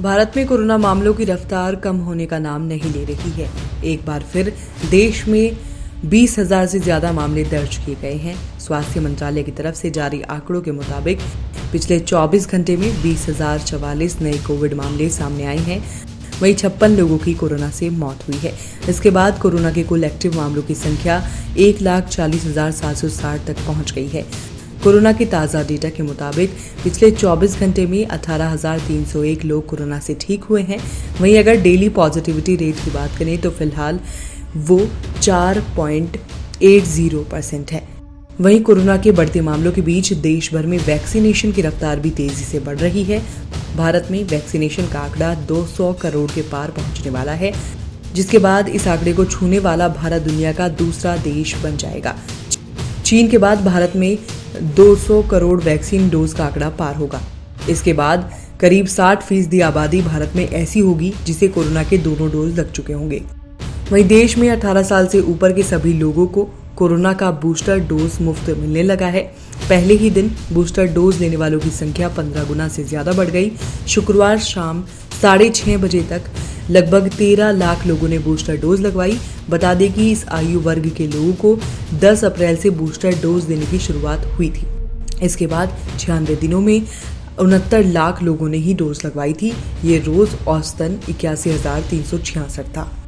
भारत में कोरोना मामलों की रफ्तार कम होने का नाम नहीं ले रही है। एक बार फिर देश में बीस हज़ार से ज़्यादा मामले दर्ज किए गए हैं। स्वास्थ्य मंत्रालय की तरफ़ से जारी आंकड़ों के मुताबिक पिछले 24 घंटे में बीस हज़ार चवालीस नए कोविड मामले सामने आए हैं। वहीं छप्पन लोगों की कोरोना से मौत हुई है। इसके बाद कोरोना के कुल एक्टिव मामलों की संख्या एक लाख चालीस हज़ार सात सौ साठ तक पहुँच गई है। कोरोना की ताज़ा डेटा के मुताबिक पिछले 24 घंटे में 18,301 लोग कोरोना से ठीक हुए हैं। वहीं अगर डेली पॉजिटिविटी रेट की बात करें तो फ़िलहाल वो 4.80 परसेंट है। वहीं कोरोना के बढ़ते मामलों के बीच देश भर में वैक्सीनेशन की रफ्तार भी तेज़ी से बढ़ रही है। भारत में वैक्सीनेशन का आंकड़ा 200 करोड़ के पार पहुँचने वाला है जिसके बाद इस आंकड़े को छूने वाला भारत दुनिया का दूसरा देश बन जाएगा। चीन के बाद भारत में 200 करोड़ वैक्सीन डोज का आंकड़ा पार होगा। इसके बाद करीब 60 फ़ीसदी आबादी भारत में ऐसी होगी जिसे कोरोना के दोनों डोज लग चुके होंगे। वहीं देश में 18 साल से ऊपर के सभी लोगों को कोरोना का बूस्टर डोज मुफ़्त मिलने लगा है। पहले ही दिन बूस्टर डोज लेने वालों की संख्या 15 गुना से ज़्यादा बढ़ गई। शुक्रवार शाम साढ़े छह बजे तक लगभग तेरह लाख लोगों ने बूस्टर डोज लगवाई। बता दें कि इस आयु वर्ग के लोगों को 10 अप्रैल से बूस्टर डोज देने की शुरुआत हुई थी। इसके बाद छियानवे दिनों में उनहत्तर लाख लोगों ने ही डोज लगवाई थी। ये रोज औसतन इक्यासी था।